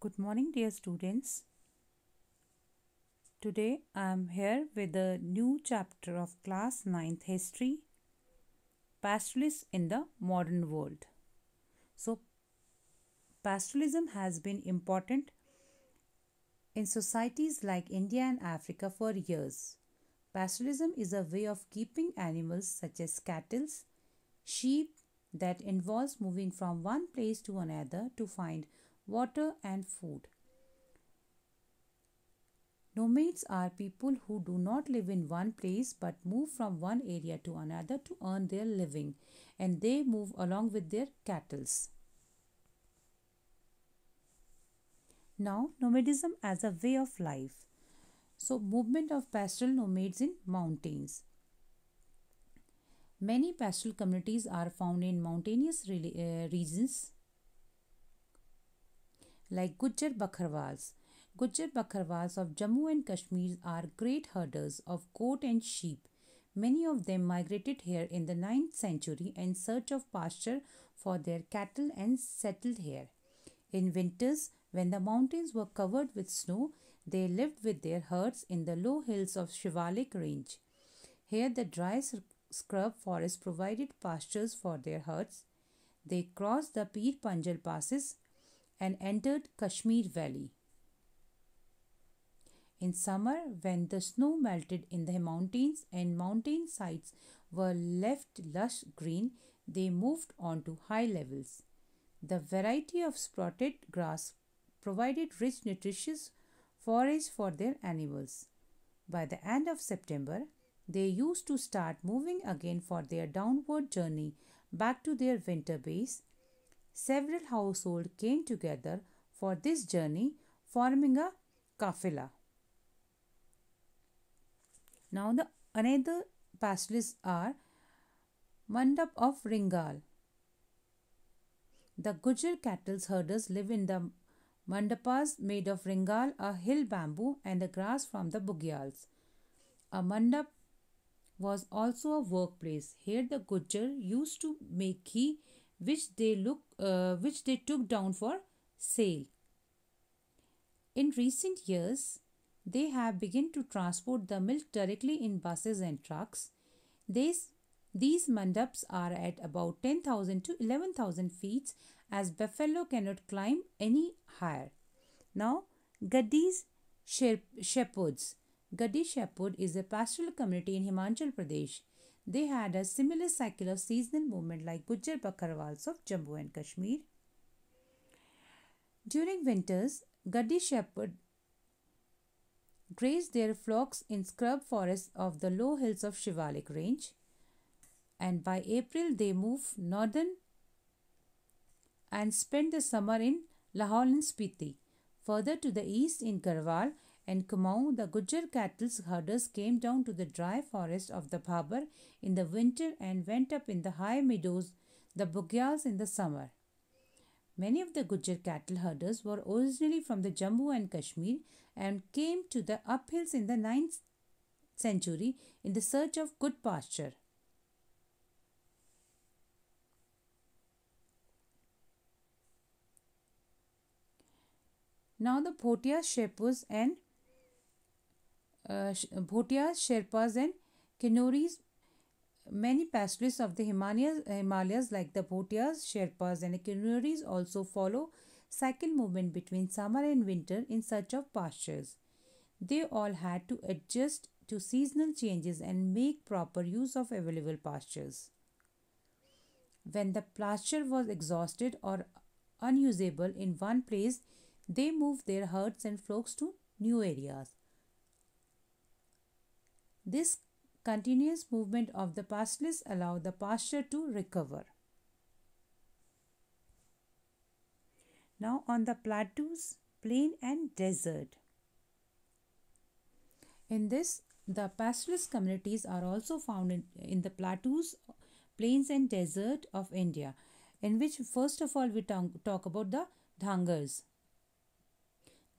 Good morning, dear students. Today I am here with a new chapter of class 9th history Pastoralists in the Modern World. So, pastoralism has been important in societies like India and Africa for years. Pastoralism is a way of keeping animals such as cattle, sheep that involves moving from one place to another to find water and food. Nomads are people who do not live in one place but move from one area to another to earn their living and they move along with their cattle. Now, nomadism as a way of life. So, movement of pastoral nomads in mountains. Many pastoral communities are found in mountainous uh, regions like Gujjar Bakharwals. Gujjar Bakharwals of Jammu and Kashmir are great herders of goat and sheep. Many of them migrated here in the 9th century in search of pasture for their cattle and settled here. In winters, when the mountains were covered with snow, they lived with their herds in the low hills of Shivalik range. Here, the dry scrub forest provided pastures for their herds. They crossed the Pir Panjal passes and entered Kashmir Valley. In summer, when the snow melted in the mountains and mountain sides were left lush green, they moved on to high levels. The variety of sprouted grass provided rich, nutritious forage for their animals. By the end of September, they used to start moving again for their downward journey back to their winter base several households came together for this journey, forming a kafila. Now, the another pastoralists are Mandap of Ringal. The Gujar cattle herders live in the mandapas made of ringal, a hill bamboo, and the grass from the bugyals. A mandap was also a workplace. Here, the Gujar used to make ghee which they look uh, which they took down for sale. In recent years, they have begun to transport the milk directly in buses and trucks. These, these mandaps are at about 10,000 to 11,000 feet as buffalo cannot climb any higher. Now, Gaddis Shepherds. Gaddi Shepherd is a pastoral community in Himachal Pradesh. They had a similar cycle of seasonal movement like Gujjar Bakharwals of Jammu and Kashmir. During winters, Gaddi shepherd grazed their flocks in scrub forests of the low hills of Shivalik range and by April they move northern and spend the summer in Lahaul and Spiti. Further to the east in Garhwal and Kumaon, the Gujar cattle herders came down to the dry forest of the Bhabar in the winter and went up in the high meadows, the Bugyals in the summer. Many of the Gujar cattle herders were originally from the Jammu and Kashmir and came to the uphills in the 9th century in the search of good pasture. Now the Bhotiya shepherds and uh, Bhotias, Sherpas, and Kinnoris. Many pastoralists of the Himalayas, Himalayas like the Bhotias, Sherpas, and Kinnoris also follow cycle movement between summer and winter in search of pastures. They all had to adjust to seasonal changes and make proper use of available pastures. When the pasture was exhausted or unusable in one place, they moved their herds and flocks to new areas. This continuous movement of the pastures allow the pasture to recover. Now on the plateaus, plain and desert. In this, the pastoralist communities are also found in, in the plateaus, plains and desert of India, in which first of all we talk about the Dhangars.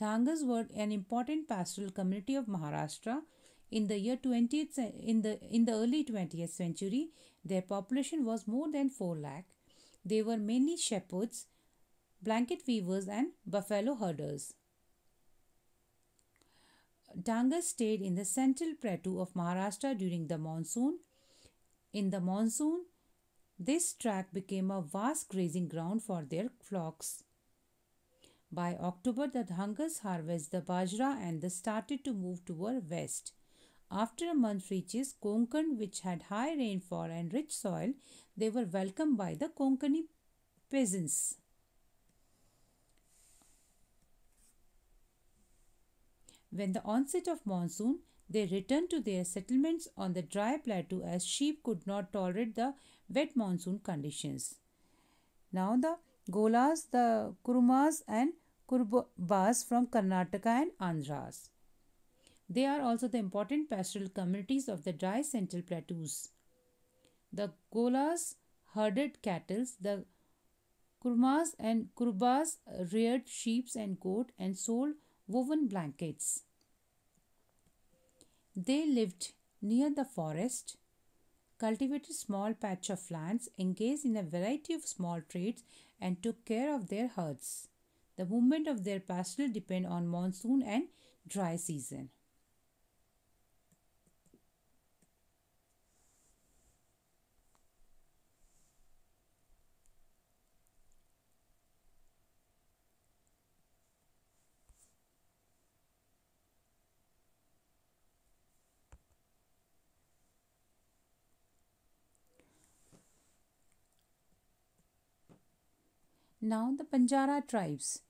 Dhangars were an important pastoral community of Maharashtra in the year 20th in the in the early 20th century, their population was more than 4 lakh. They were mainly shepherds blanket weavers, and buffalo herders. Dhangars stayed in the central plateau of Maharashtra during the monsoon. In the monsoon, this tract became a vast grazing ground for their flocks. By October, the Dhangars harvested the bajra and they started to move toward west. After a month reaches Konkan, which had high rainfall and rich soil, they were welcomed by the Konkani peasants. When the onset of monsoon, they returned to their settlements on the dry plateau as sheep could not tolerate the wet monsoon conditions. Now the Golas, the Kurumas and Kurbas from Karnataka and Andhras. They are also the important pastoral communities of the dry central plateaus. The Golas herded cattle, the Kurmas and Kurbas reared sheep and goat and sold woven blankets. They lived near the forest, cultivated small patch of lands, engaged in a variety of small trades, and took care of their herds. The movement of their pastoral depend on monsoon and dry season. Now the Banjara tribes.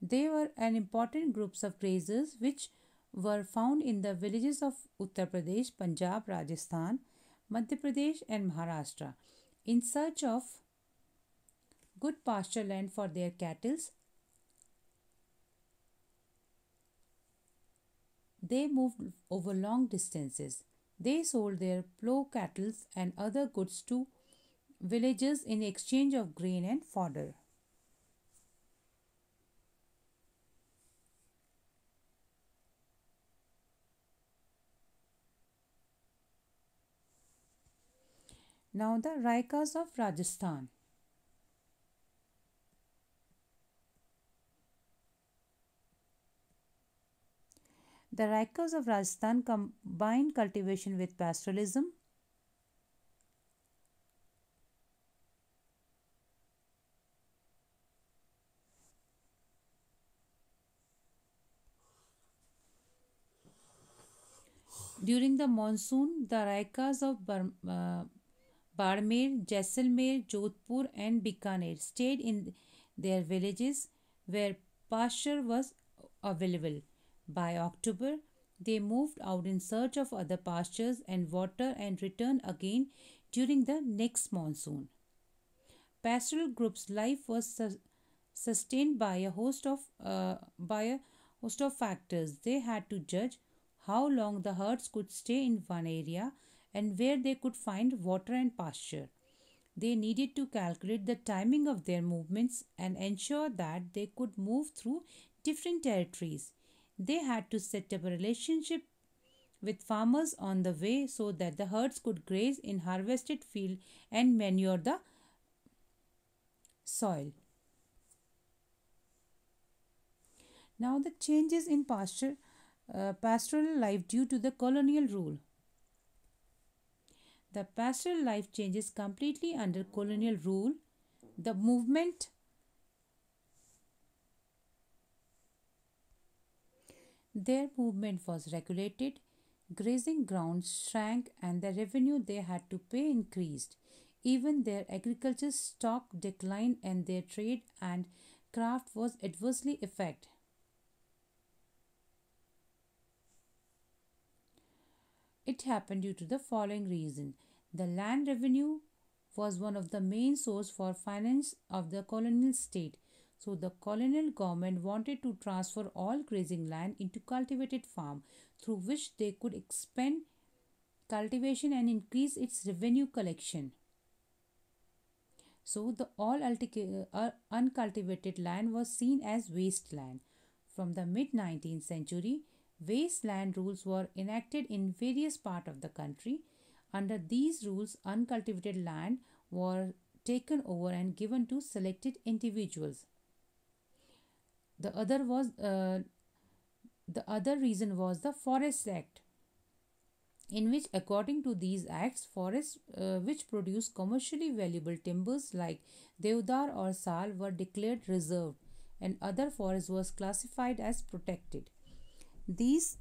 They were an important groups of grazers which were found in the villages of Uttar Pradesh, Punjab, Rajasthan, Madhya Pradesh and Maharashtra in search of good pasture land for their cattle. They moved over long distances. They sold their plough cattle and other goods to villages in exchange of grain and fodder. Now the Raikas of Rajasthan. The Raikas of Rajasthan combine cultivation with pastoralism. During the monsoon, the Raikas of uh, Barmer, Jaisalmer, Jodhpur, and Bikaner stayed in their villages where pasture was available. By October, they moved out in search of other pastures and water and returned again during the next monsoon. Pastoral group's life was su- sustained by a host of uh, by a host of factors. They had to judge how long the herds could stay in one area and where they could find water and pasture. They needed to calculate the timing of their movements and ensure that they could move through different territories. They had to set up a relationship with farmers on the way so that the herds could graze in harvested field and manure the soil. Now the changes in pasture uh, pastoral life due to the colonial rule. The pastoral life changes completely under colonial rule. The movement their movement was regulated, grazing grounds shrank, and the revenue they had to pay increased. Even their agriculture stock declined, and their trade and craft was adversely affected. It happened due to the following reason. The land revenue was one of the main source for finance of the colonial state. So the colonial government wanted to transfer all grazing land into cultivated farm through which they could expand cultivation and increase its revenue collection. So the all uh, uncultivated land was seen as wasteland. From the mid 19th century, wasteland rules were enacted in various parts of the country. Under these rules, uncultivated land were taken over and given to selected individuals. The other was uh, the other reason was the Forest Act, in which, according to these acts, forests uh, which produce commercially valuable timbers like deodar or sal were declared reserved, and other forests was classified as protected. These